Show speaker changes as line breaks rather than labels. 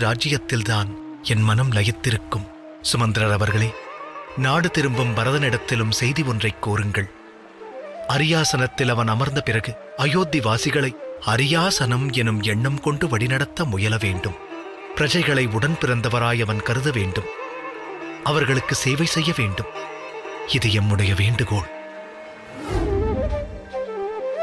ராஜ்யத்தில்தான் என் மனம் லயித்திருக்கும். சுமந்திரர் அவர்களே நாடு திரும்பும் பரதனிடத்திலும் செய்தி ஒன்றைக் கூறுங்கள். அரியாசனத்தில் அவன் அமர்ந்த பிறகு அயோத்தி வாசிகளை அரியாசனம் எனும் எண்ணம் கொண்டு வழிநடத்த முயல வேண்டும். பிரஜைகளை உடன் பிறந்தவராய் அவன் கருத வேண்டும். அவர்களுக்கு சேவை செய்ய வேண்டும். இது எம்முடைய வேண்டுகோள்.